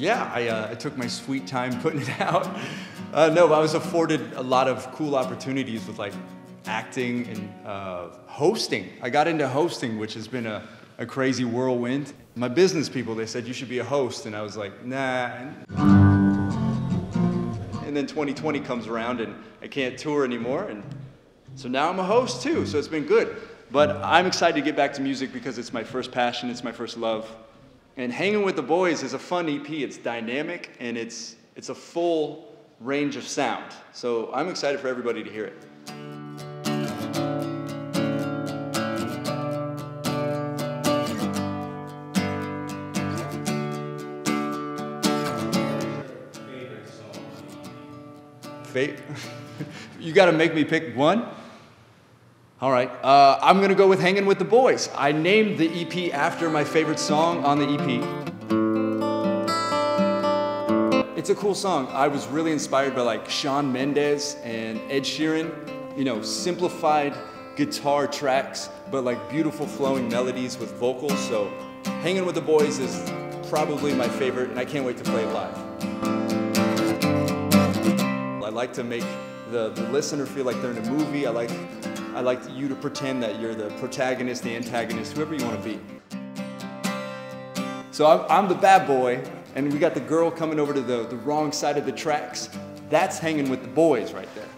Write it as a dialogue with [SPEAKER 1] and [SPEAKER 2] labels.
[SPEAKER 1] Yeah, I, uh, I took my sweet time putting it out. Uh, no, I was afforded a lot of cool opportunities with like acting and uh, hosting. I got into hosting, which has been a, a crazy whirlwind. My business people, they said you should be a host, and I was like, nah. And then 2020 comes around, and I can't tour anymore, and so now I'm a host too. So it's been good. But I'm excited to get back to music because it's my first passion, it's my first love. And Hanging with the Boys is a fun EP. It's dynamic and it's, it's a full range of sound. So I'm excited for everybody to hear it. Fate? you got to make me pick one? All right, uh, I'm gonna go with Hanging with the Boys. I named the EP after my favorite song on the EP. It's a cool song. I was really inspired by like Shawn Mendes and Ed Sheeran, you know, simplified guitar tracks, but like beautiful flowing melodies with vocals. So Hanging with the Boys is probably my favorite, and I can't wait to play it live. I like to make the, the listener feel like they're in a movie. I like I like you to pretend that you're the protagonist, the antagonist, whoever you want to be. So I'm, I'm, the bad boy, and we got the girl coming over to the, the wrong side of the tracks. That's hanging with the boys right there.